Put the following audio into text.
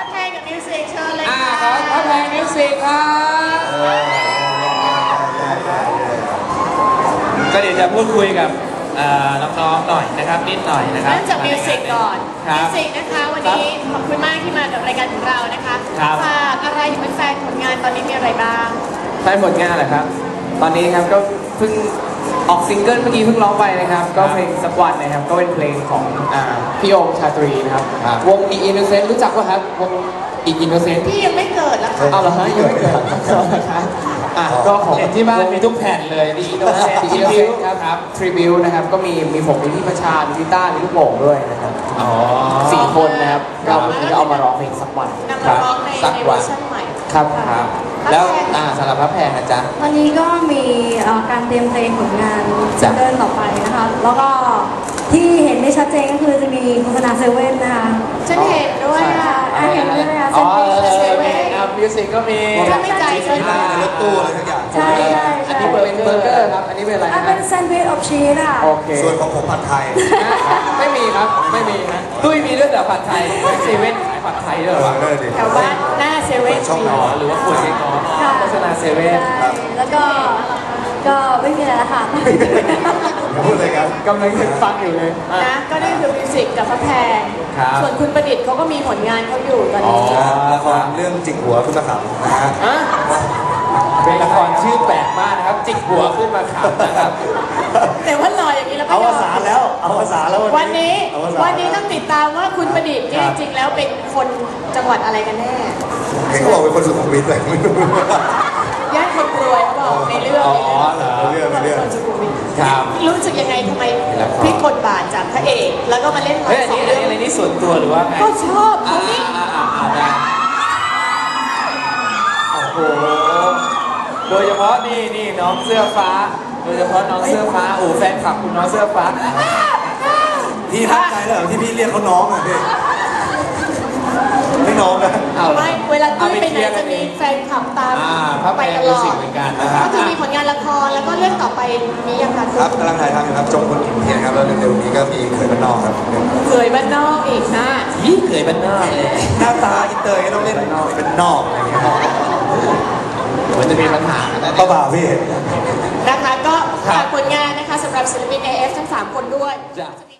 พระแพงกับมิวสิกเชิญเลยอ่าค่ะขอพระแพงมิวสิกครับก็เดี๋ยวจะพูดคุยกับเอ่อน้องๆหน่อยนะครับนิดหน่อยนะครับเริ่มจากมิวสิกก่อนครัมิบวสิกนะคะวันนี้ขอบคุณมากที่มากับรายการของเรานะคะครับ ฝากอะไรถึงแฟนๆผลงานตอนนี้มีอะไรบ้าง ใช้ผลงานเหรอครับ ตอนนี้ครับก็เพิ่ง ออกซิงเกิลเมื่อกี้เพิ่งร้องไปนะครับ ก็เพลงสักวันนะครับ ก็เป็นเพลงของอ่าพี่โอมชาตรีนะครับ ครับ วง The Innocent รู้จักป่ะครับ วง The Innocent พี่ยังไม่เกิดแล้วค่ะ เอาเหรอฮะยังไม่เกิดครับ อะก็ของเห็นที่บ้านมีทุกแผ่นเลย The Innocent The Innocent ครับครับ tribute นะครับ ก็มีมีผมมีพี่ประชามีพี่ต้ามีลูกโป่งด้วยนะครับอ๋อสี่คนนะครับก็วันนี้ก็เอามาร้องเพลงสักวันนำมาร้องในสักวันในวัเวนอร์ชันใหม่ครับครับแล้วพระแพงอ่าสำหรับพระแพงนะจ๊ะวันนี้ก็มีเอ่อการเตรียมเพลงผลงานจ้ะซิงเดินต่อไปนะคะ แล้วก็ที่เห็นได้ชัดเจนก็คือจะมีโฆษณาเซเว่นนะคะฉันเห็นด้วยใช่ค่ะ มีอ่ามิวสิกก็มีถ้าไม่ใจก็ที่หน้าในรถตู้อะไรทุกอย่างใช่ใช่อันใช่นี้เป็นเบอร์เกอร์ครับ อันนี้เป็นอะไรอะนะเป็นแซนด์วิชอบชีสอะโอเคส่วนของผมผัดไทย ไม่มีครับ ไม่มีฮะตุ้ยมีด้วยแต่ผัดไทยเซเว่นขายผัดไทยด้วยเหรอวะได้ดิแถวบ้านหน้าเซเว่นช่องมีหนอหรือว่าขวดเองเนาะค่ะโฆษณาเซเว่นใช่แล้วก็ก็ไม่มีอะไรละค่ะพูดอะไรกันกำลังนึกฟังอยู่เลยอะนะก็นี่คือมิว สิกกับพระแพง ครับ ส่วนคุณประดิษฐ์เขาก็มีผลงานเขาอยู่ตอนอ๋อนี้ละครเรื่องจิกหัวคุณตะขำนะฮะ อะเป็นละครชื่อแปลกมากนะครับ จิกหัวขึ้นมาขับนะครับ แต่ว่าหล่ออย่างนี้แล้วเอาไม่ภาษาแล้วเอาภาษาแล้ววันนี้เอาภาษาวันนี้ต้องติดตามว่าคุณประดิษฐ์เนี่ยจริงๆแล้วเป็นคนจังหวัดอะไรกันแน่เห็นเขาบอกเป็นคนสุขุมวิทเลยไม่รู้ ย่านคนรวยเขาบอก แล้วก็มาเล่นละเฮ้ยอันสอนี้งอันเรื่องนี้อะไรนี่ส่วนตัวหรือว่าไงก็ชอบอ่าเขานี่ อ่าอ่าอ่าได้โอ้โหโดยเฉพาะนี่นี่น้องเสื้อฟ้า โดยเฉพาะน้องเสื้อฟ้าโอ้แฟนคลับคุณน้องเสื้อฟ้า พี่ทักใจแล้วเหรอที่พี่เรียกเขาน้องอะพี่ไม่น้องนะเอาเหรอ ไม่เวลาเอาตุ้ยไปไปเคไหนลียร์กัจะนเอมีงแฟนคลับตามอ่าพระไปแพงตมิลวอสิกดเหมือนกันนะครับ ก็จะมีผลงานละคร แล้วก็เรื่องต่อไปมียังคะครับกำลังถ่ายทำอยู่ครับจงคนอิ่มเทียนครับแล้วเร็วๆนี้ก็มีเขินบ้านนอกครับเคยบ้านนอกอีกนะยี่เกยบ้านนอกเลยหน้าตาอินเตอร์ก็ต้องเล่นเป็นนอกอะไรอย่างเงี้ยครับมันจะมีปัญหานะเปล่าเปล่าพี่นะคะก็ครับฝากผลงานนะคะสำหรับศิลปิน AF ทั้ง 3 คนด้วยจ้ะ